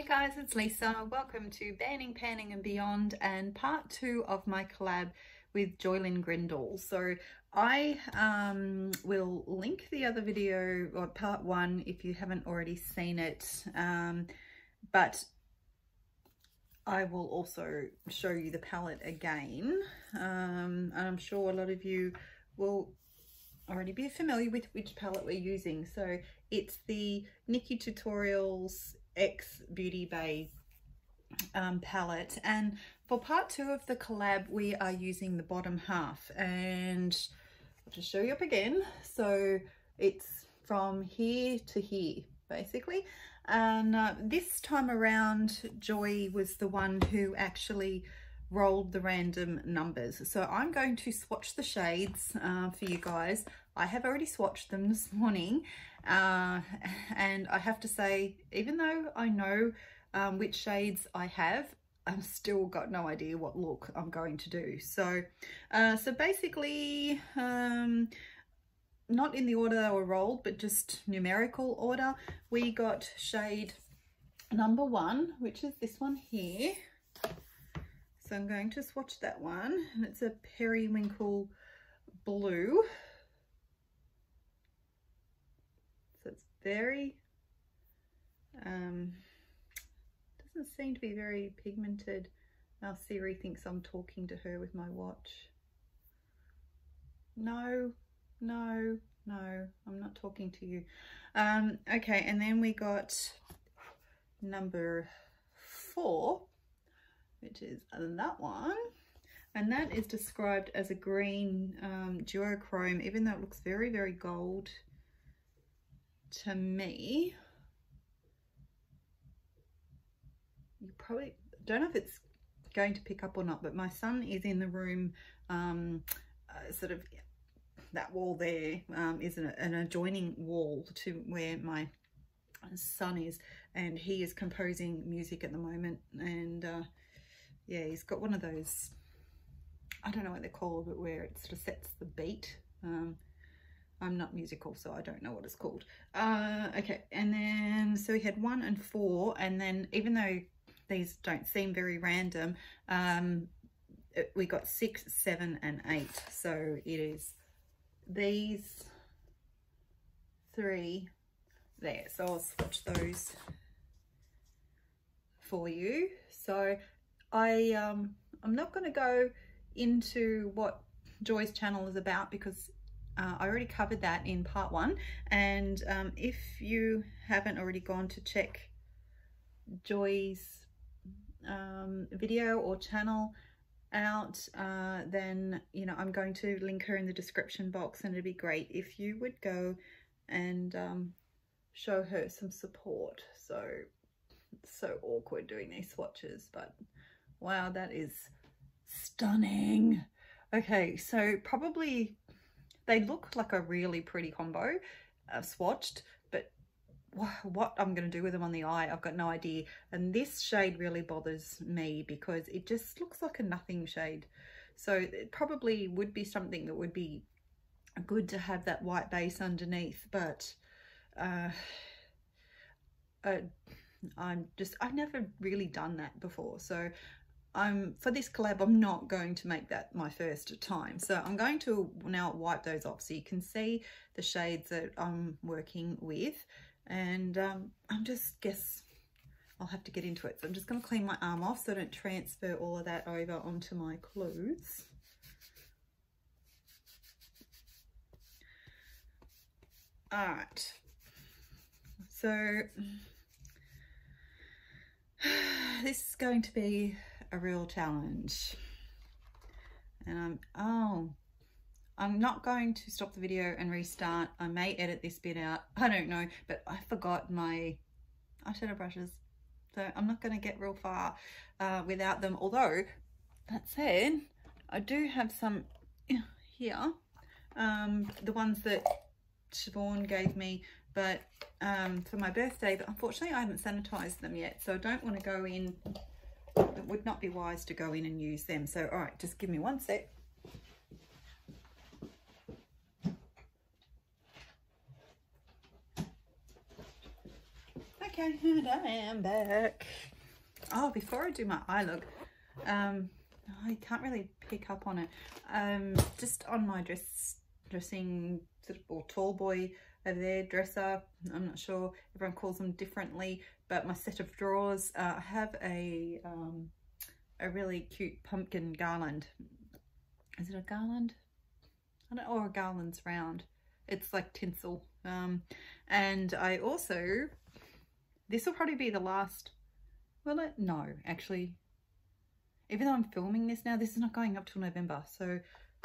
Hey guys, it's Lisa. Welcome to Banning, Panning and Beyond and part two of my collab with Joylynn Grindle. So I um, will link the other video or part one if you haven't already seen it. Um, but I will also show you the palette again. Um, and I'm sure a lot of you will already be familiar with which palette we're using. So it's the Nikkie Tutorials X Beauty Bay um, palette. And for part two of the collab we are using the bottom half. And I'll just show you up again. So it's from here to here basically. And uh, this time around Joy was the one who actually rolled the random numbers. So I'm going to swatch the shades uh, for you guys. I have already swatched them this morning uh, and I have to say, even though I know um, which shades I have, I've still got no idea what look I'm going to do. So, uh, so basically, um, not in the order they were rolled, but just numerical order. We got shade number one, which is this one here. So I'm going to swatch that one, and it's a periwinkle blue. Very, um, doesn't seem to be very pigmented. Now Siri thinks I'm talking to her with my watch. No, no, no, I'm not talking to you. Um, okay, and then we got number four, which is that one. And that is described as a green um, duochrome, even though it looks very, very gold to me, you probably don't know if it's going to pick up or not, but my son is in the room, um, uh, sort of that wall there um, is an, an adjoining wall to where my son is and he is composing music at the moment and uh, yeah he's got one of those I don't know what they're called but where it sort of sets the beat um, I'm not musical, so I don't know what it's called. Uh, okay, and then, so we had one and four, and then even though these don't seem very random, um, it, we got six, seven, and eight. So it is these three there. So I'll swatch those for you. So I, um, I'm not going to go into what Joy's channel is about because uh, I already covered that in part one. And um, if you haven't already gone to check Joy's um, video or channel out, uh, then, you know, I'm going to link her in the description box and it'd be great if you would go and um, show her some support. So, it's so awkward doing these swatches, but wow, that is stunning. Okay, so probably they look like a really pretty combo uh, swatched, but what I'm going to do with them on the eye, I've got no idea. And this shade really bothers me because it just looks like a nothing shade. So it probably would be something that would be good to have that white base underneath, but uh, uh, I'm just, I've never really done that before. So I'm for this collab I'm not going to make that my first time. So I'm going to now wipe those off so you can see the shades that I'm working with. And um, I'm just guess I'll have to get into it. So I'm just going to clean my arm off so I don't transfer all of that over onto my clothes. All right so this is going to be a real challenge. And I'm, oh, I'm not going to stop the video and restart. I may edit this bit out. I don't know, but I forgot my eyeshadow brushes. So I'm not going to get real far uh, without them. Although, that said, I do have some here. Um, the ones that Siobhan gave me, but um, for my birthday, but unfortunately I haven't sanitized them yet. So I don't want to go in it would not be wise to go in and use them. So, all right, just give me one sec. Okay, and I am back. Oh, before I do my eye look, um, I can't really pick up on it. Um, just on my dress, dressing or tall boy over there, dresser. I'm not sure. Everyone calls them differently, but my set of drawers. Uh, I have a um, a really cute pumpkin garland. Is it a garland? I don't know. Or a garland's round. It's like tinsel. Um, and I also, this will probably be the last, will it? No, actually, even though I'm filming this now, this is not going up till November. So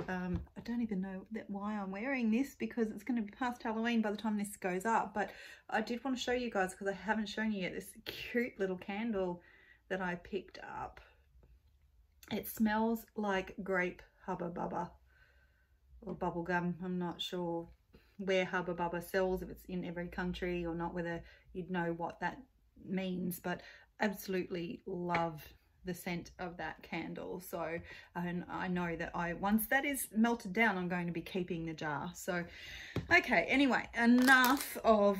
um, I don't even know why I'm wearing this because it's going to be past Halloween by the time this goes up. But I did want to show you guys because I haven't shown you yet this cute little candle that I picked up. It smells like grape hubba bubba or bubblegum. I'm not sure where Hubba Bubba sells, if it's in every country or not, whether you'd know what that means, but absolutely love the scent of that candle. So, and I know that I, once that is melted down, I'm going to be keeping the jar. So, okay, anyway, enough of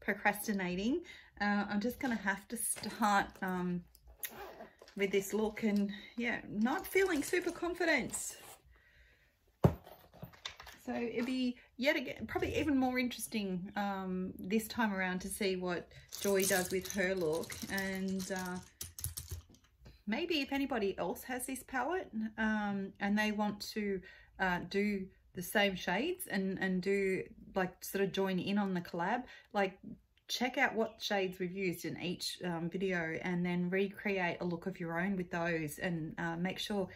procrastinating. Uh, I'm just going to have to start um, with this look and yeah, not feeling super confident. So it'd be yet again, probably even more interesting um, this time around to see what Joy does with her look. And uh, maybe if anybody else has this palette um, and they want to uh, do the same shades and, and do like sort of join in on the collab, like check out what shades we've used in each um, video and then recreate a look of your own with those and uh, make sure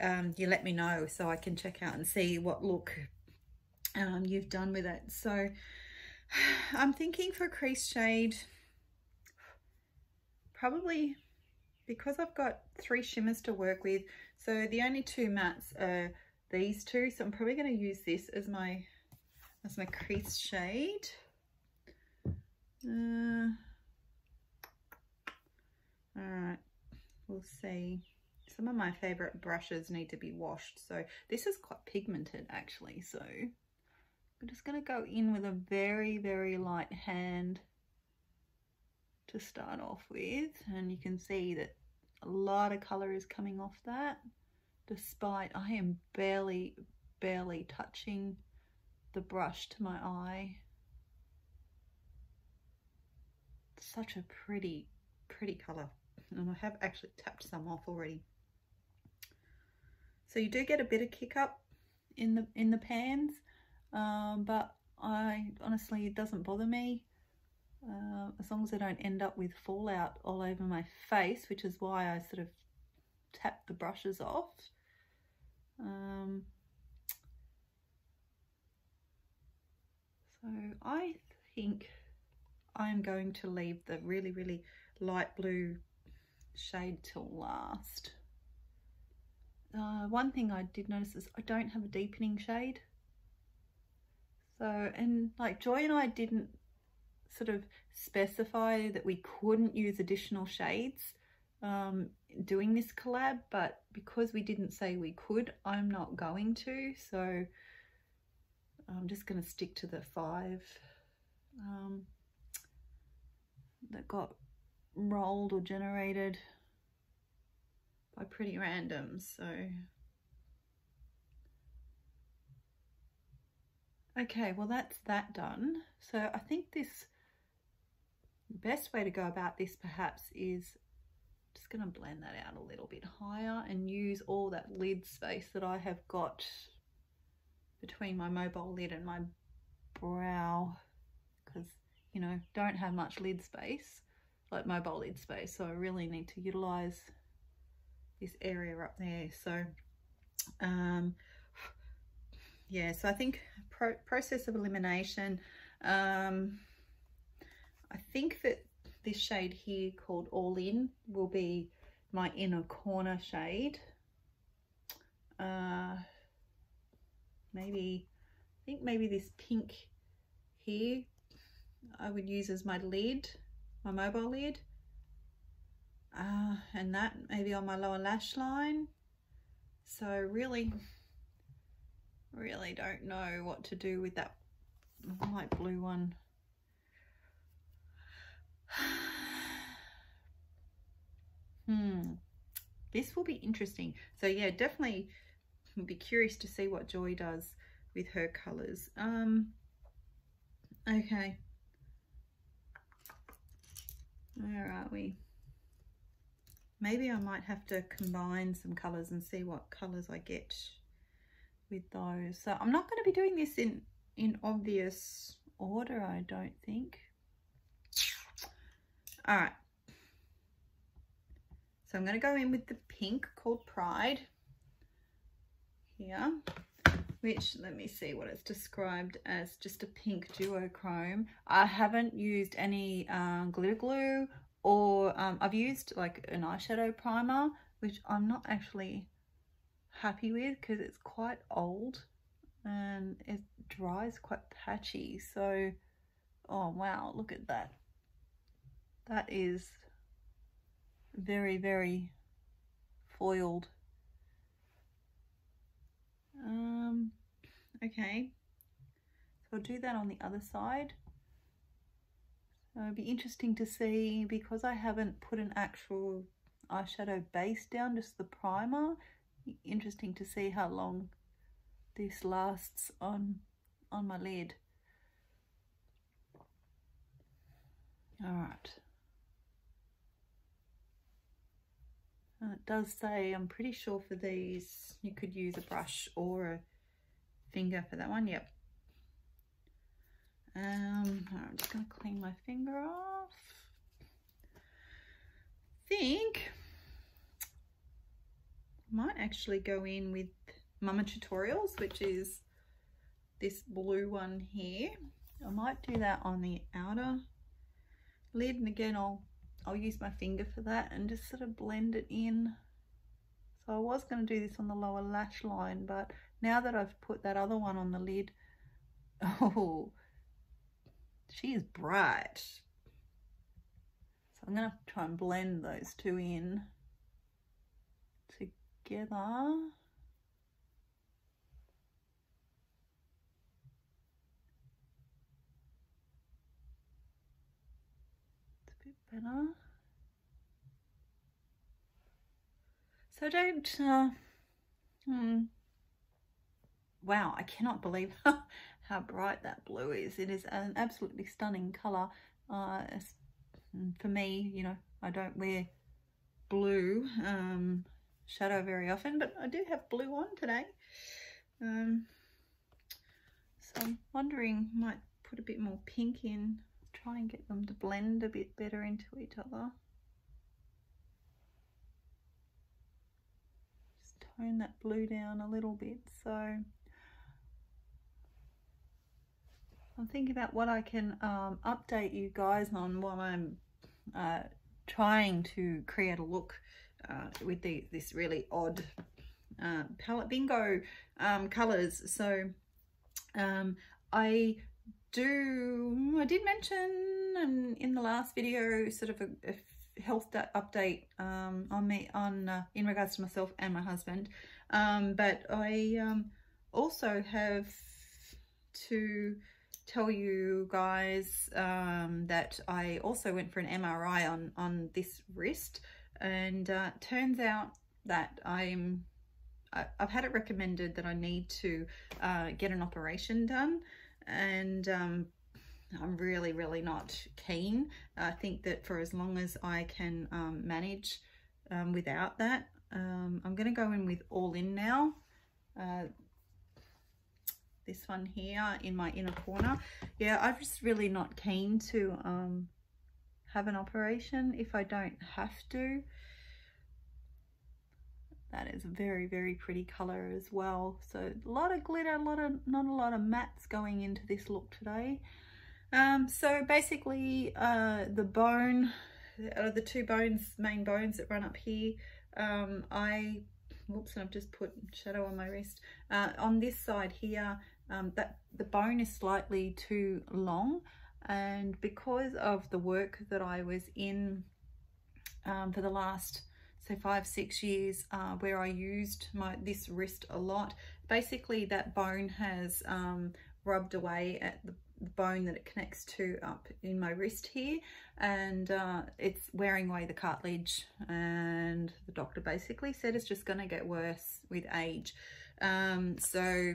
um, you let me know so I can check out and see what look um, you've done with it. So I'm thinking for crease shade, probably because I've got three shimmers to work with. So the only two mattes are these two. So I'm probably going to use this as my as my crease shade. Uh, all right, we'll see. Some of my favorite brushes need to be washed. So this is quite pigmented actually. So I'm just going to go in with a very, very light hand to start off with. And you can see that a lot of colour is coming off that, despite I am barely, barely touching the brush to my eye. Such a pretty, pretty colour. And I have actually tapped some off already. So you do get a bit of kick up in the in the pans um, but I honestly, it doesn't bother me. Uh, as long as I don't end up with fallout all over my face, which is why I sort of tap the brushes off. Um, so I think I'm going to leave the really, really light blue shade till last. Uh, one thing I did notice is I don't have a deepening shade. So, and like Joy and I didn't sort of specify that we couldn't use additional shades um, doing this collab, but because we didn't say we could, I'm not going to. So I'm just going to stick to the five um, that got rolled or generated by pretty random. So Okay, well that's that done. So I think this, best way to go about this perhaps is just going to blend that out a little bit higher and use all that lid space that I have got between my mobile lid and my brow because, you know, don't have much lid space, like mobile lid space. So I really need to utilize this area up there. So, um, yeah, so I think pro process of elimination, um, I think that this shade here called All In will be my inner corner shade. Uh, maybe, I think maybe this pink here I would use as my lid, my mobile lid. Uh, and that maybe on my lower lash line. So really really don't know what to do with that light blue one. Hmm. This will be interesting. So yeah, definitely be curious to see what Joy does with her colours. Um, okay. Where are we? Maybe I might have to combine some colours and see what colours I get with those. So I'm not going to be doing this in, in obvious order, I don't think. All right. So I'm going to go in with the pink called Pride here, which let me see what it's described as just a pink duochrome. I haven't used any um, glitter glue or um, I've used like an eyeshadow primer, which I'm not actually happy with because it's quite old and it dries quite patchy. So, oh wow, look at that. That is very, very foiled. Um, okay, so I'll do that on the other side. So it'll be interesting to see, because I haven't put an actual eyeshadow base down, just the primer, interesting to see how long this lasts on on my lid. All right. Uh, it does say, I'm pretty sure for these, you could use a brush or a finger for that one. Yep. Um, I'm just going to clean my finger off. think I might actually go in with Mama Tutorials, which is this blue one here. I might do that on the outer lid and again I'll I'll use my finger for that and just sort of blend it in. So I was going to do this on the lower lash line, but now that I've put that other one on the lid, oh, she is bright. So I'm going to try and blend those two in together. Better. So don't, uh, hmm. wow, I cannot believe how bright that blue is. It is an absolutely stunning colour. Uh, for me, you know, I don't wear blue um, shadow very often, but I do have blue on today. Um, so I'm wondering, might put a bit more pink in try and get them to blend a bit better into each other. Just tone that blue down a little bit. So I'm thinking about what I can um, update you guys on while I'm uh, trying to create a look uh, with the, this really odd uh, palette bingo um, colors. So um, I do, I did mention in the last video sort of a, a health update um, on me on uh, in regards to myself and my husband, um, but I um, also have to tell you guys um, that I also went for an MRI on on this wrist, and uh, turns out that I'm I've had it recommended that I need to uh, get an operation done and um, I'm really, really not keen. I think that for as long as I can um, manage um, without that, um, I'm going to go in with All In now. Uh, this one here in my inner corner. Yeah, I'm just really not keen to um, have an operation if I don't have to. That is a very, very pretty color as well. So a lot of glitter, a lot of, not a lot of mattes going into this look today. Um, so basically uh, the bone, uh, the two bones, main bones that run up here, um, I, whoops, and I've just put shadow on my wrist. Uh, on this side here, um, that the bone is slightly too long and because of the work that I was in um, for the last so five, six years uh, where I used my this wrist a lot. Basically that bone has um, rubbed away at the, bone that it connects to up in my wrist here. And uh, it's wearing away the cartilage. And the doctor basically said it's just going to get worse with age. Um, so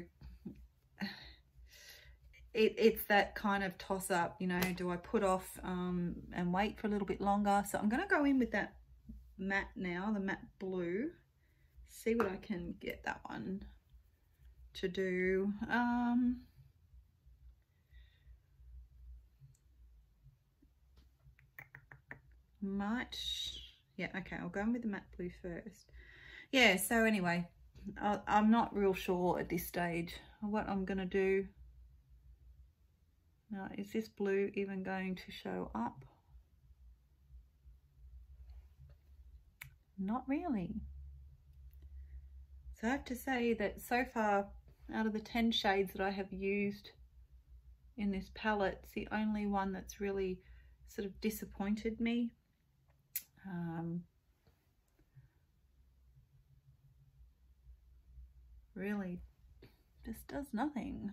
it, it's that kind of toss up you know do I put off um, and wait for a little bit longer? So I'm going to go in with that matte now the matte blue. See what I can get that one to do. Um, might yeah okay I'll go in with the matte blue first. Yeah so anyway I, I'm not real sure at this stage what I'm gonna do. Now is this blue even going to show up not really so I have to say that so far out of the 10 shades that I have used in this palette it's the only one that's really sort of disappointed me um, really just does nothing.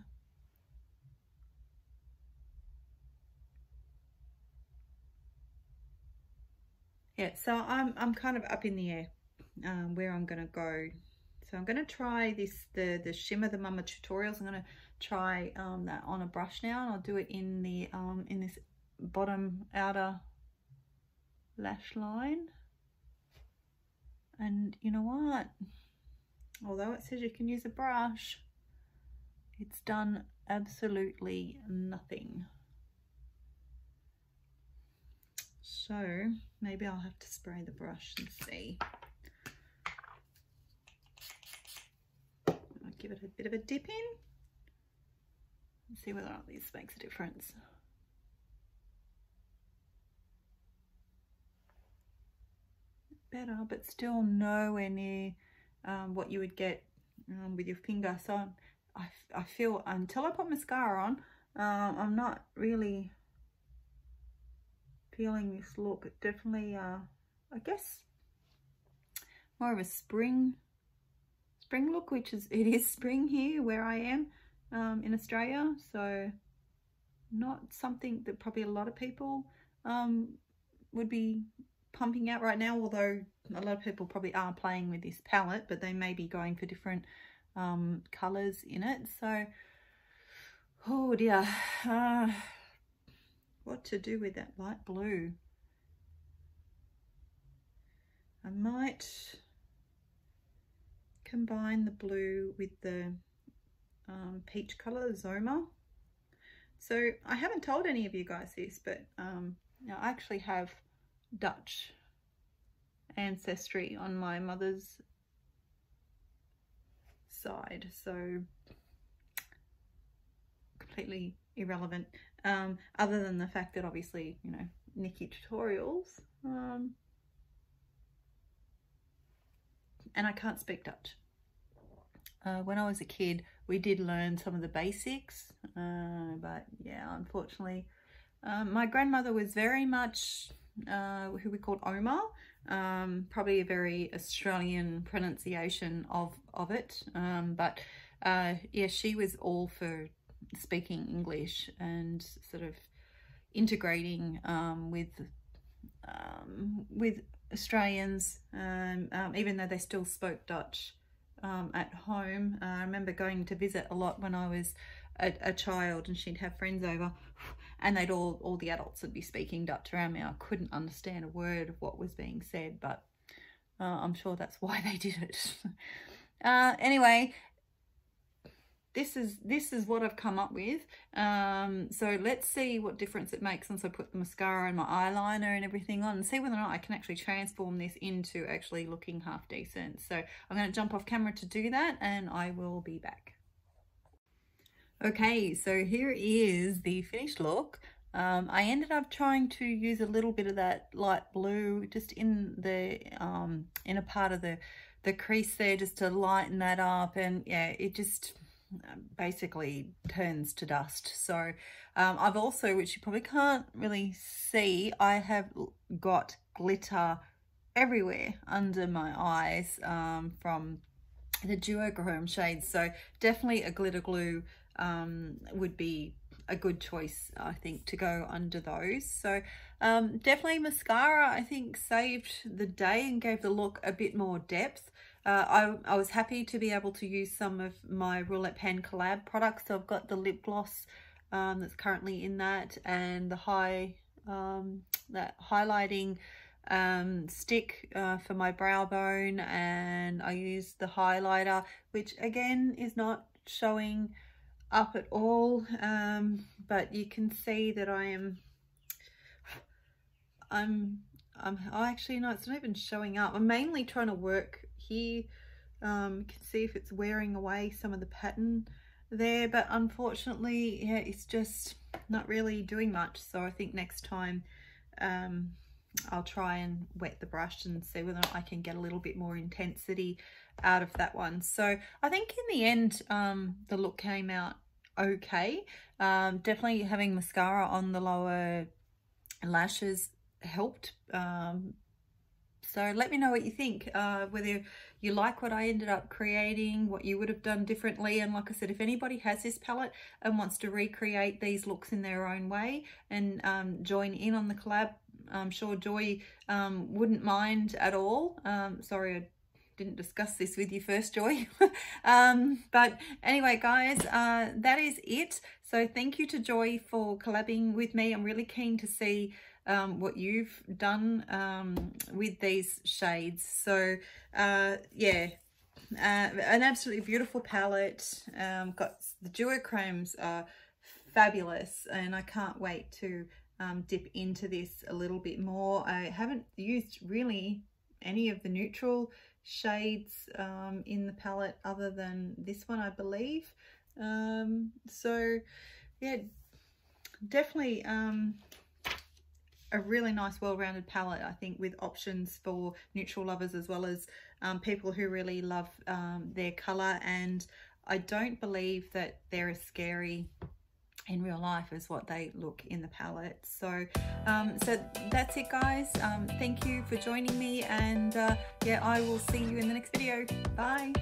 Yeah, so I'm, I'm kind of up in the air um, where I'm going to go. So I'm going to try this, the, the Shimmer the Mama tutorials. I'm going to try um, that on a brush now and I'll do it in the um, in this bottom outer lash line. And you know what? Although it says you can use a brush, it's done absolutely nothing. So maybe I'll have to spray the brush and see. I'll give it a bit of a dip in and see whether or not this makes a difference. better, but still nowhere near um, what you would get um, with your finger. So I, I feel until I put mascara on, um, I'm not really feeling this look. Definitely, uh, I guess, more of a spring spring look, which is, it is spring here where I am um, in Australia. So not something that probably a lot of people um, would be pumping out right now, although a lot of people probably are playing with this palette, but they may be going for different um, colours in it. So, oh dear, uh, what to do with that light blue? I might combine the blue with the um, peach colour, Zoma. So I haven't told any of you guys this, but um, I actually have Dutch ancestry on my mother's side so completely irrelevant um, other than the fact that obviously you know Nikkie tutorials um, and I can't speak Dutch uh, when I was a kid we did learn some of the basics uh, but yeah unfortunately um, my grandmother was very much uh, who we called Oma. Um, probably a very Australian pronunciation of, of it. Um, but uh, yeah, she was all for speaking English and sort of integrating um, with um, with Australians, um, um, even though they still spoke Dutch at home. Uh, I remember going to visit a lot when I was a, a child and she'd have friends over and they'd all, all the adults would be speaking Dutch around me. I couldn't understand a word of what was being said, but uh, I'm sure that's why they did it. uh, anyway, this is this is what I've come up with. Um, so let's see what difference it makes once I put the mascara and my eyeliner and everything on and see whether or not I can actually transform this into actually looking half decent. So I'm going to jump off camera to do that and I will be back. Okay, so here is the finished look. Um, I ended up trying to use a little bit of that light blue just in the um, inner part of the, the crease there just to lighten that up and yeah, it just basically turns to dust. So um, I've also, which you probably can't really see, I have got glitter everywhere under my eyes um, from the duochrome shades. So definitely a glitter glue um, would be a good choice, I think, to go under those. So um, definitely mascara, I think, saved the day and gave the look a bit more depth. Uh, I, I was happy to be able to use some of my Roulette Pan collab products. So I've got the lip gloss um, that's currently in that and the high um, that highlighting um, stick uh, for my brow bone. And I use the highlighter which again is not showing up at all. Um, but you can see that I am I'm I'm oh, actually no it's not even showing up. I'm mainly trying to work here um, you can see if it's wearing away some of the pattern there but unfortunately yeah it's just not really doing much. So I think next time um, I'll try and wet the brush and see whether I can get a little bit more intensity out of that one. So I think in the end um, the look came out okay. Um, definitely having mascara on the lower lashes helped um, so let me know what you think, uh, whether you like what I ended up creating, what you would have done differently. And like I said, if anybody has this palette and wants to recreate these looks in their own way and um, join in on the collab, I'm sure Joy um, wouldn't mind at all. Um, sorry, I didn't discuss this with you first, Joy. um, but anyway, guys, uh, that is it. So thank you to Joy for collabing with me. I'm really keen to see um, what you've done um, with these shades. So uh, yeah, uh, an absolutely beautiful palette. Um, got the duochromes are fabulous and I can't wait to um, dip into this a little bit more. I haven't used really any of the neutral shades um, in the palette other than this one, I believe. Um, so yeah, definitely um, a really nice well-rounded palette I think with options for neutral lovers as well as um, people who really love um, their colour. And I don't believe that they're as scary in real life as what they look in the palette. So um, so that's it guys. Um, thank you for joining me and uh, yeah I will see you in the next video. Bye